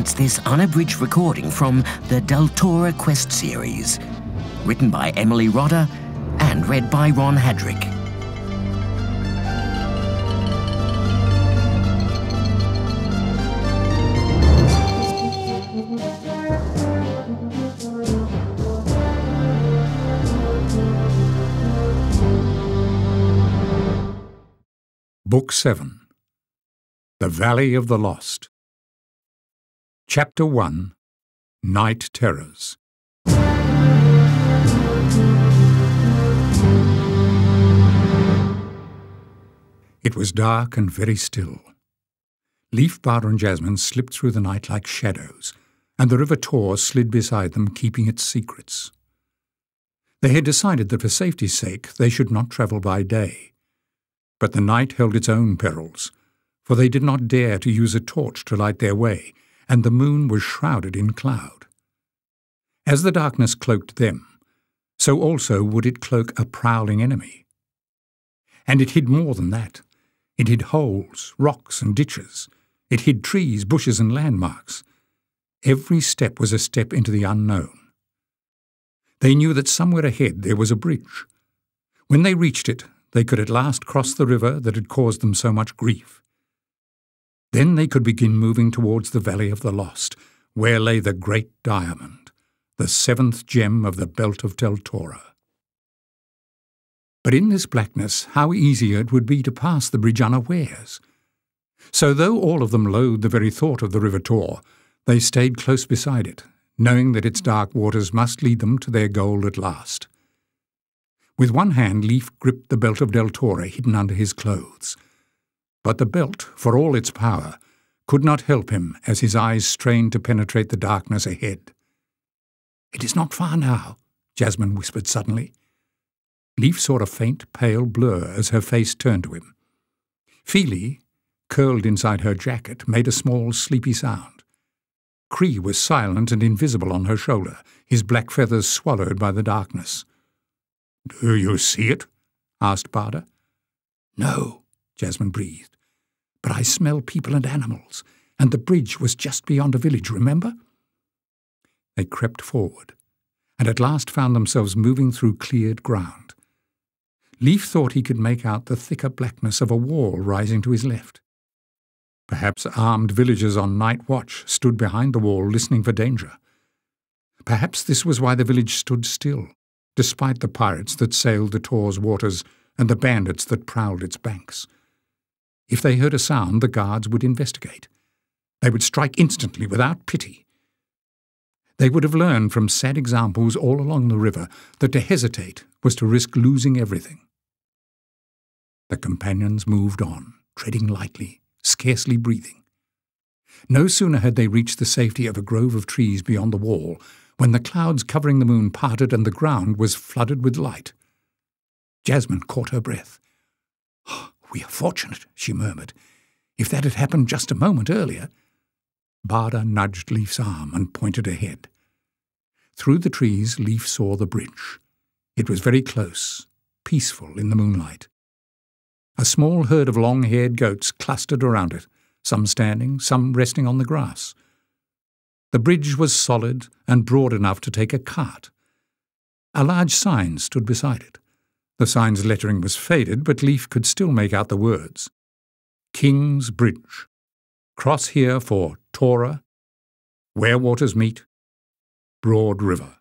Presents this unabridged recording from the Deltora Quest series, written by Emily Rodda and read by Ron Haddrick. Book 7 The Valley of the Lost Chapter 1 Night Terrors It was dark and very still. Lief, Barda, and Jasmine slipped through the night like shadows, and the River Tor slid beside them, keeping its secrets. They had decided that for safety's sake they should not travel by day. But the night held its own perils, for they did not dare to use a torch to light their way, and the moon was shrouded in cloud. As the darkness cloaked them, so also would it cloak a prowling enemy. And it hid more than that. It hid holes, rocks, and ditches. It hid trees, bushes, and landmarks. Every step was a step into the unknown. They knew that somewhere ahead there was a bridge. When they reached it, they could at last cross the river that had caused them so much grief. Then they could begin moving towards the Valley of the Lost, where lay the great diamond, the seventh gem of the belt of Deltora. But in this blackness, how easy it would be to pass the bridge unawares. So though all of them loathed the very thought of the River Tor, they stayed close beside it, knowing that its dark waters must lead them to their goal at last. With one hand, Lief gripped the belt of Deltora hidden under his clothes. But the belt, for all its power, could not help him as his eyes strained to penetrate the darkness ahead. It is not far now, Jasmine whispered suddenly. Lief saw a faint, pale blur as her face turned to him. Filli, curled inside her jacket, made a small, sleepy sound. Kree was silent and invisible on her shoulder, his black feathers swallowed by the darkness. Do you see it? asked Barda. No, Jasmine breathed. But I smell people and animals, and the bridge was just beyond a village, remember? They crept forward, and at last found themselves moving through cleared ground. Lief thought he could make out the thicker blackness of a wall rising to his left. Perhaps armed villagers on night watch stood behind the wall listening for danger. Perhaps this was why the village stood still, despite the pirates that sailed the Tor's waters and the bandits that prowled its banks. If they heard a sound, the guards would investigate. They would strike instantly without pity. They would have learned from sad examples all along the river that to hesitate was to risk losing everything. The companions moved on, treading lightly, scarcely breathing. No sooner had they reached the safety of a grove of trees beyond the wall when the clouds covering the moon parted and the ground was flooded with light. Jasmine caught her breath. We are fortunate, she murmured. If that had happened just a moment earlier. Barda nudged Lief's arm and pointed ahead. Through the trees, Lief saw the bridge. It was very close, peaceful in the moonlight. A small herd of long haired goats clustered around it, some standing, some resting on the grass. The bridge was solid and broad enough to take a cart. A large sign stood beside it. The sign's lettering was faded, but Lief could still make out the words King's Bridge. Cross here for Tora, where waters meet, Broad River.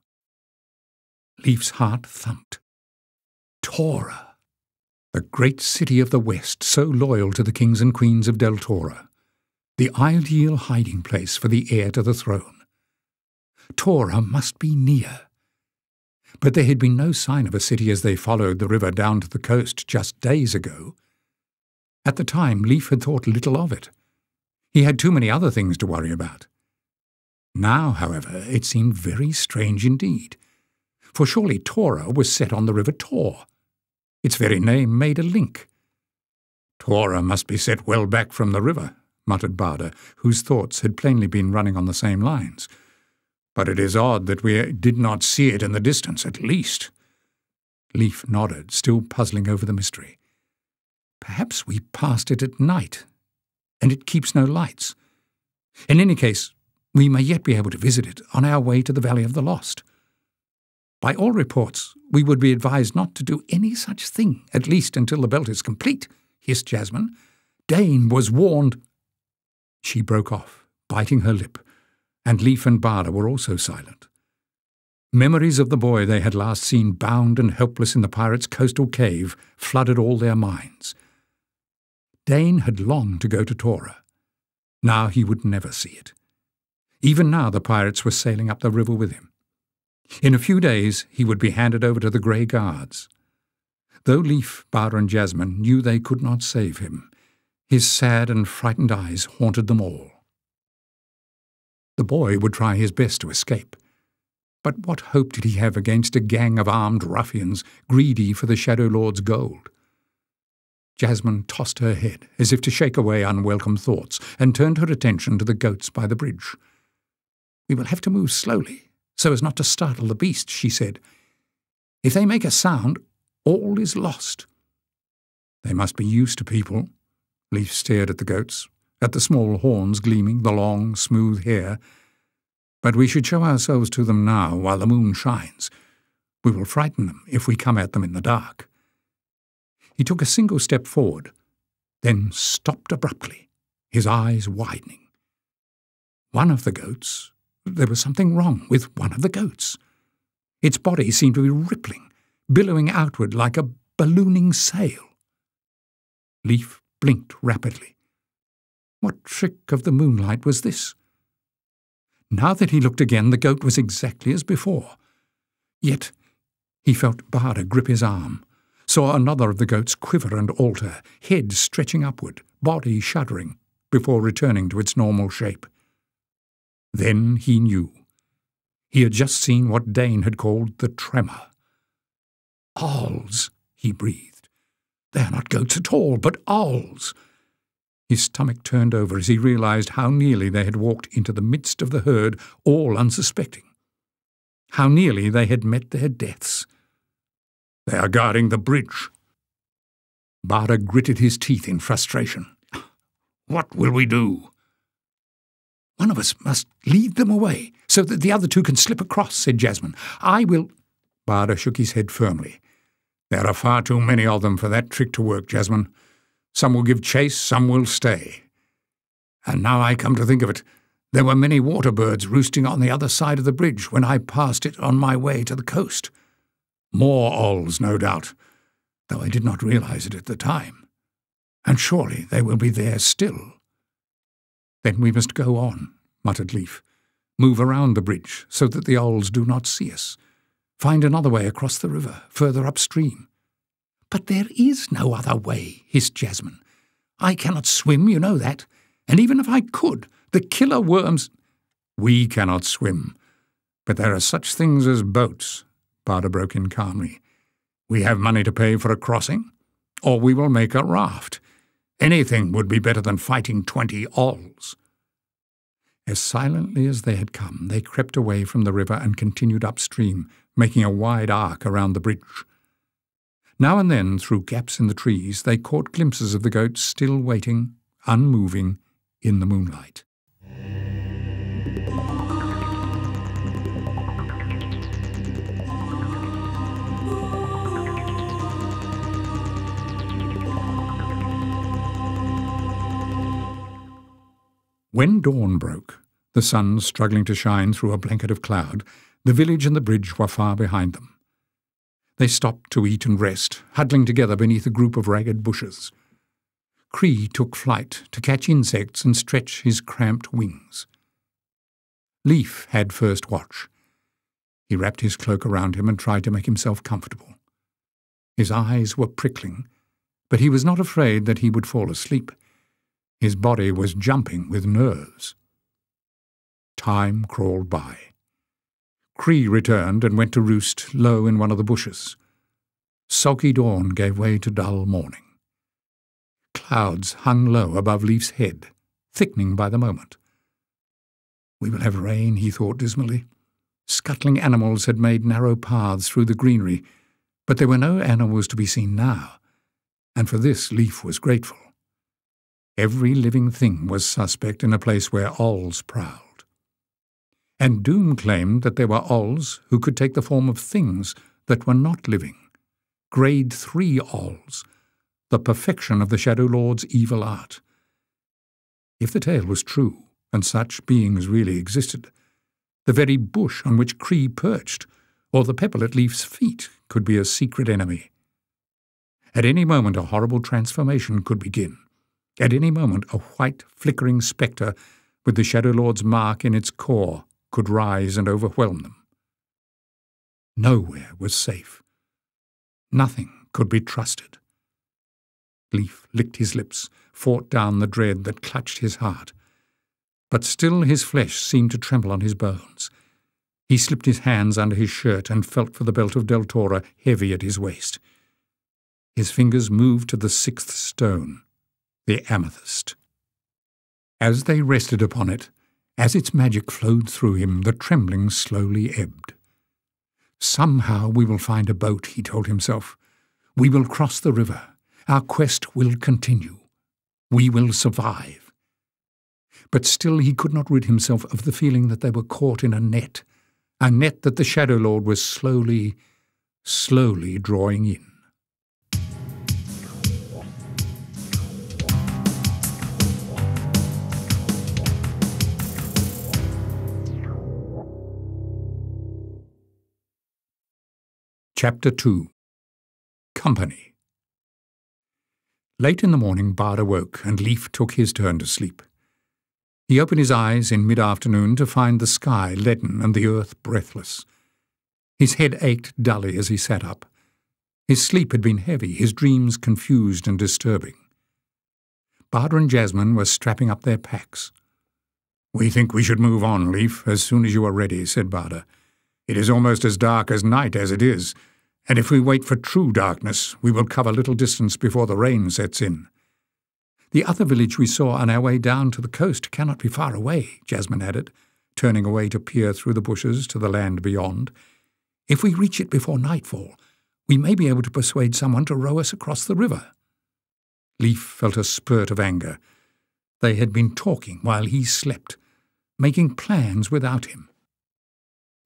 Lief's heart thumped. Tora! the great city of the West so loyal to the kings and queens of Deltora, the ideal hiding place for the heir to the throne. Tora must be near. But there had been no sign of a city as they followed the river down to the coast just days ago. At the time, Lief had thought little of it. He had too many other things to worry about. Now, however, it seemed very strange indeed, for surely Tora was set on the river Tor, its very name made a link. Tora must be set well back from the river, muttered Barda, whose thoughts had plainly been running on the same lines. But it is odd that we did not see it in the distance, at least. Lief nodded, still puzzling over the mystery. Perhaps we passed it at night, and it keeps no lights. In any case, we may yet be able to visit it on our way to the Valley of the Lost. By all reports, we would be advised not to do any such thing, at least until the belt is complete, hissed Jasmine. Dain was warned. She broke off, biting her lip, and Leif and Barda were also silent. Memories of the boy they had last seen bound and helpless in the pirate's coastal cave flooded all their minds. Dain had longed to go to Tora. Now he would never see it. Even now the pirates were sailing up the river with him. In a few days he would be handed over to the Grey Guards. Though Leif, Barda and Jasmine knew they could not save him, his sad and frightened eyes haunted them all. The boy would try his best to escape. But what hope did he have against a gang of armed ruffians greedy for the Shadow Lord's gold? Jasmine tossed her head, as if to shake away unwelcome thoughts, and turned her attention to the goats by the bridge. We will have to move slowly, so as not to startle the beast, she said. If they make a sound, all is lost. They must be used to people. Leif stared at the goats, at the small horns gleaming, the long, smooth hair, but we should show ourselves to them now while the moon shines. We will frighten them if we come at them in the dark. He took a single step forward, then stopped abruptly, his eyes widening. One of the goats, there was something wrong with one of the goats. Its body seemed to be rippling, billowing outward like a ballooning sail. Lief blinked rapidly. What trick of the moonlight was this? Now that he looked again, the goat was exactly as before. Yet he felt Barda grip his arm, saw another of the goats quiver and alter, head stretching upward, body shuddering, before returning to its normal shape. Then he knew. He had just seen what Dain had called the tremor. Ols, he breathed. They are not goats at all, but Ols. His stomach turned over as he realized how nearly they had walked into the midst of the herd, all unsuspecting. How nearly they had met their deaths. They are guarding the bridge. Barda gritted his teeth in frustration. What will we do? One of us must lead them away, so that the other two can slip across, said Jasmine. I will. Barda shook his head firmly. There are far too many of them for that trick to work, Jasmine. Some will give chase, some will stay. And now I come to think of it, there were many water birds roosting on the other side of the bridge when I passed it on my way to the coast. More Ols, no doubt, though I did not realize it at the time. And surely they will be there still. Then we must go on, muttered Leif. Move around the bridge so that the Ols do not see us. Find another way across the river, further upstream. But there is no other way, hissed Jasmine. I cannot swim, you know that. And even if I could, the killer worms. We cannot swim. But there are such things as boats, Barda broke in calmly. We have money to pay for a crossing, or we will make a raft. Anything would be better than fighting twenty Ols. As silently as they had come, they crept away from the river and continued upstream, making a wide arc around the bridge. Now and then, through gaps in the trees, they caught glimpses of the goats still waiting, unmoving, in the moonlight. When dawn broke, the sun struggling to shine through a blanket of cloud, the village and the bridge were far behind them. They stopped to eat and rest, huddling together beneath a group of ragged bushes. Kree took flight to catch insects and stretch his cramped wings. Leif had first watch. He wrapped his cloak around him and tried to make himself comfortable. His eyes were prickling, but he was not afraid that he would fall asleep. His body was jumping with nerves. Time crawled by. Kree returned and went to roost low in one of the bushes. Sulky dawn gave way to dull morning. Clouds hung low above Leif's head, thickening by the moment. We will have rain, he thought dismally. Scuttling animals had made narrow paths through the greenery, but there were no animals to be seen now, and for this Leif was grateful. Every living thing was suspect in a place where Ols prowled. And Doom claimed that there were Ols who could take the form of things that were not living. Grade 3 Ols, the perfection of the Shadow Lord's evil art. If the tale was true, and such beings really existed, the very bush on which Kree perched, or the pebble at Leif's feet, could be a secret enemy. At any moment a horrible transformation could begin. At any moment, a white, flickering spectre with the Shadow Lord's mark in its core could rise and overwhelm them. Nowhere was safe. Nothing could be trusted. Leif licked his lips, fought down the dread that clutched his heart. But still his flesh seemed to tremble on his bones. He slipped his hands under his shirt and felt for the belt of Deltora heavy at his waist. His fingers moved to the sixth stone the amethyst. As they rested upon it, as its magic flowed through him, the trembling slowly ebbed. Somehow we will find a boat, he told himself. We will cross the river. Our quest will continue. We will survive. But still he could not rid himself of the feeling that they were caught in a net, a net that the Shadow Lord was slowly, slowly drawing in. Chapter 2 Company Late in the morning, Barda awoke, and Leif took his turn to sleep. He opened his eyes in mid-afternoon to find the sky leaden and the earth breathless. His head ached dully as he sat up. His sleep had been heavy, his dreams confused and disturbing. Barda and Jasmine were strapping up their packs. We think we should move on, Leif, as soon as you are ready, said Barda. It is almost as dark as night as it is, and if we wait for true darkness, we will cover little distance before the rain sets in. The other village we saw on our way down to the coast cannot be far away, Jasmine added, turning away to peer through the bushes to the land beyond. If we reach it before nightfall, we may be able to persuade someone to row us across the river. Leif felt a spurt of anger. They had been talking while he slept, making plans without him.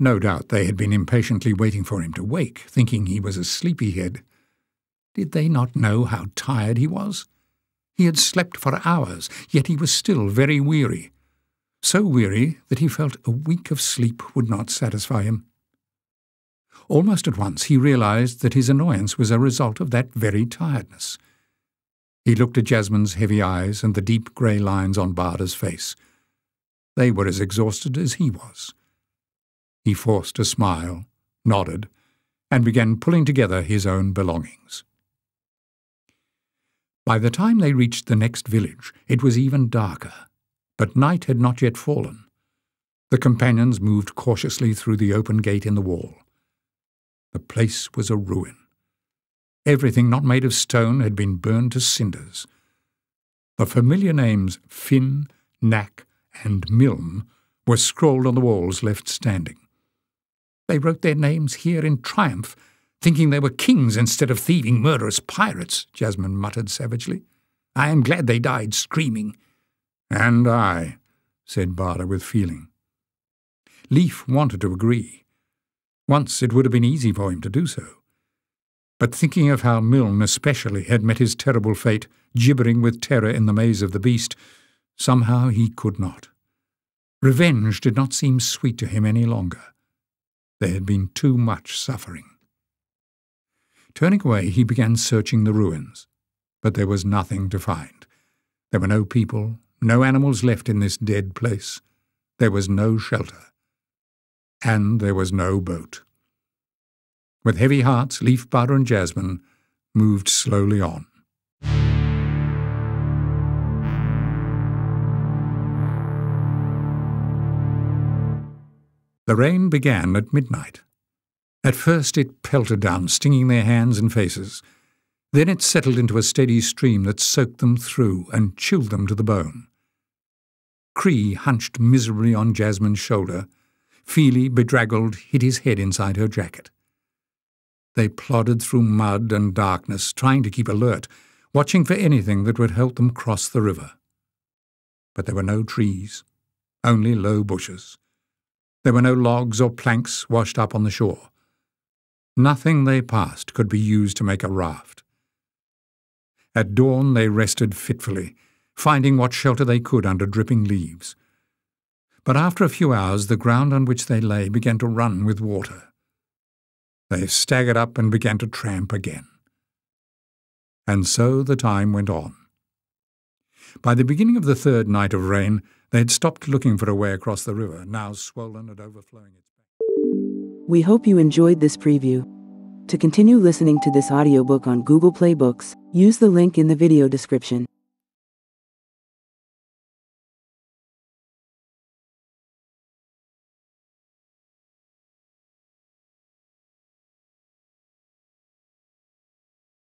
No doubt they had been impatiently waiting for him to wake, thinking he was a sleepyhead. Did they not know how tired he was? He had slept for hours, yet he was still very weary. So weary that he felt a week of sleep would not satisfy him. Almost at once he realized that his annoyance was a result of that very tiredness. He looked at Jasmine's heavy eyes and the deep grey lines on Barda's face. They were as exhausted as he was. He forced a smile, nodded, and began pulling together his own belongings. By the time they reached the next village, it was even darker, but night had not yet fallen. The companions moved cautiously through the open gate in the wall. The place was a ruin. Everything not made of stone had been burned to cinders. The familiar names Finn, Nak, and Milne were scrawled on the walls left standing. They wrote their names here in triumph, thinking they were kings instead of thieving, murderous pirates, Jasmine muttered savagely. I am glad they died screaming. And I, said Barda with feeling. Leif wanted to agree. Once it would have been easy for him to do so. But thinking of how Milne especially had met his terrible fate, gibbering with terror in the maze of the beast, somehow he could not. Revenge did not seem sweet to him any longer. There had been too much suffering. Turning away, he began searching the ruins, but there was nothing to find. There were no people, no animals left in this dead place. There was no shelter. And there was no boat. With heavy hearts, Leif, Barda, and Jasmine moved slowly on. The rain began at midnight. At first it pelted down, stinging their hands and faces. Then it settled into a steady stream that soaked them through and chilled them to the bone. Kree hunched miserably on Jasmine's shoulder. Filli, bedraggled, hid his head inside her jacket. They plodded through mud and darkness, trying to keep alert, watching for anything that would help them cross the river. but there were no trees, only low bushes. There were no logs or planks washed up on the shore. Nothing they passed could be used to make a raft. At dawn they rested fitfully, finding what shelter they could under dripping leaves. But after a few hours the ground on which they lay began to run with water. They staggered up and began to tramp again. And so the time went on. By the beginning of the third night of rain, they had stopped looking for a way across the river, now swollen and overflowing its banks. We hope you enjoyed this preview. To continue listening to this audiobook on Google Play Books, use the link in the video description.